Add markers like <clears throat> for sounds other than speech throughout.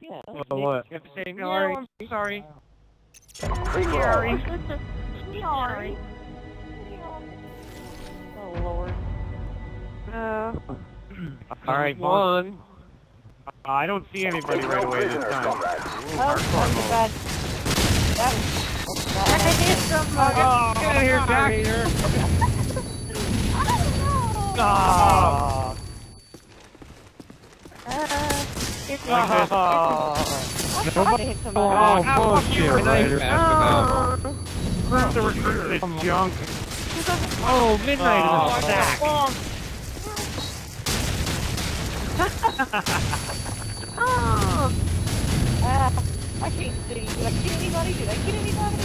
Yeah. Oh, what? You have to say, no, Sorry. I'm sorry. Sorry. <laughs> Sorry. Oh, Lord. Uh, <clears throat> Alright, one. I don't see anybody right away this time. Oh, that was bad. That was bad. Oh, get out of here, Jack! Oh. <laughs> Uh, it's Like this. I tried to hit somebody. Oh, bullshit, Ryder. Fast Where's the recruit this junk? Oh, midnight Oh. is a sack. Ah, I can't see. Did I get anybody? Did I get anybody?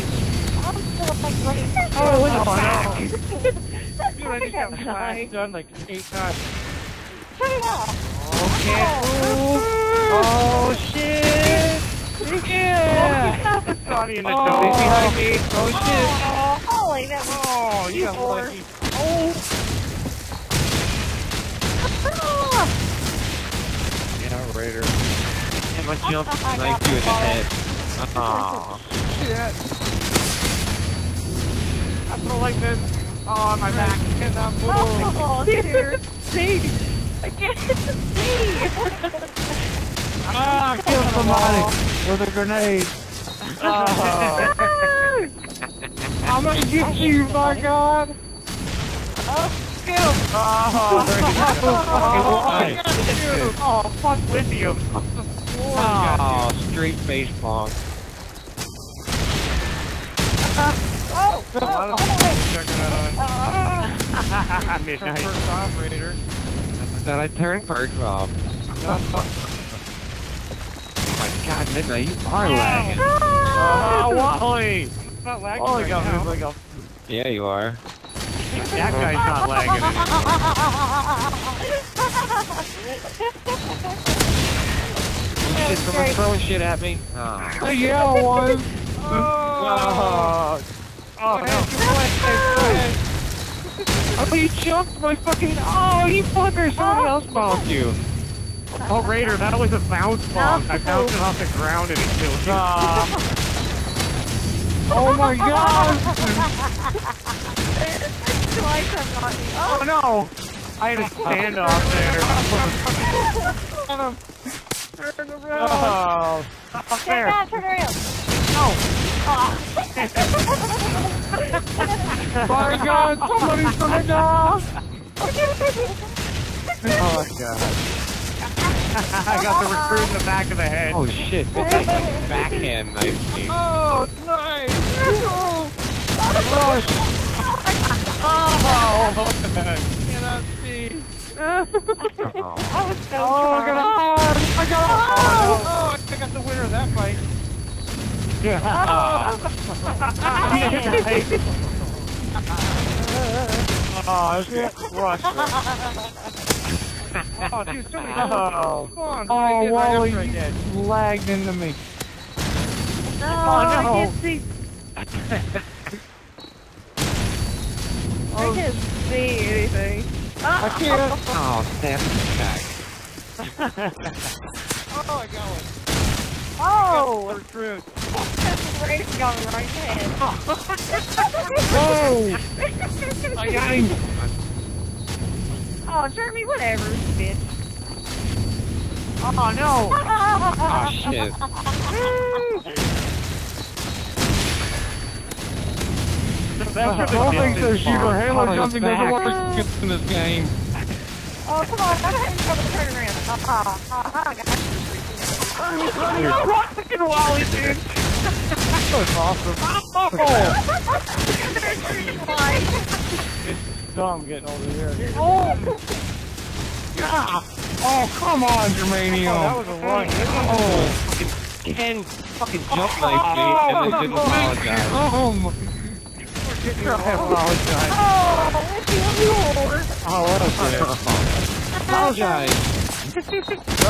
I'm still like running. Oh, a no. sack. Dude, I just got flagged done like eight times. Turn it off. Oh, can't move. Oh, shit. Yeah. Oh. oh. Oh. Oh. Oh. Oh. Yeah, Raider. And my jump Knife you in the head. Aw. Shit. I feel like this. Oh, my back cannot move. Oh, dude. See? I can't see. Ah, kill somebody with a grenade. Oh. I'm gonna get you, my God. Oh, Get him. Oh, Nice. oh, fuck lithium. Oh, straight face bonk. oh, oh, oh, wait. Check it out. Midnight. First operator. Then I turned perks off. <laughs> oh my god, Midnight, you are lagging. Oh, Wally. Not lagging Oh, right I got now. like a Yeah, you are. That guy's not lagging anymore. <laughs> Shit, someone's throwing shit at me. Oh. the yellow one. Oh. Oh, no. Oh, you jumped my fucking. Oh, you fucker! Someone ah. else bombed you. Oh, Raider, that was a bounce bomb. I bounced it off the ground and it killed you. Ah. oh my <laughs> god! Twice I've got you. Oh, no. I had a standoff there. Turn around. Oh. Not Turn fair. around, turn around. No. <laughs> My god, somebody's gonna! <laughs> Oh, my God. I got the recruit in the back of the head. Oh shit, Midnight <laughs> backhand knife me. Oh, <laughs> nice! Oh. Cannot see. Oh. I was so Oh, I got a drunk. hard! I got a hard! Oh, I got the winner of that fight. Oh, it's get crushed. <laughs> <laughs> Oh, dude, so many Oh. Come on, Oh, I did right Wally, after I did. you lagged into me. No, Oh, I can't see. I can't see anything. I can't. Oh, snap back. Oh, I got one. Oh, Recruit. that's <laughs> right got me right in the head. Whoa! I got him. Oh, Jeremy, whatever, bitch. Oh, no. Oh <laughs> shit. That's I don't the think so. distance Shoot her halo Oh, jumping doesn't work in this game. Oh, come on, I didn't come to turn around. Ha ha, ha ha, I got you. Fucking Wally, dude. That's awesome. <laughs> It's dumb getting over here. Oh! Ah. Oh, come on, Oh, that was a run. Oh, fucking Ken fucking jump knifed me and then didn't apologize. Oh, I apologize. Oh, what you you Oh, what a Apologize.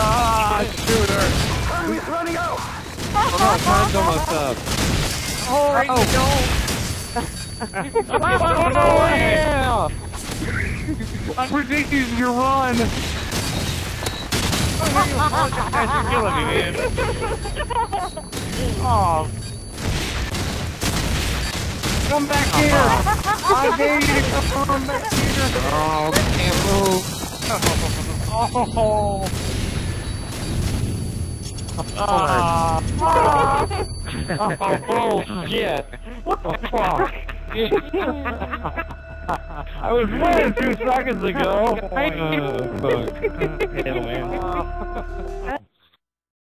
Ah, shooter. Oh, time's almost up. Oh, oh yeah! Ridiculous, you run. are killing me, man. Oh. Come back here! I dare you to come back here! Oh, can't move. Oh. Ah. Oh, Oh, shit. What the fuck? I was winning two seconds ago. Oh, fuck. <laughs> Hell, man. <laughs>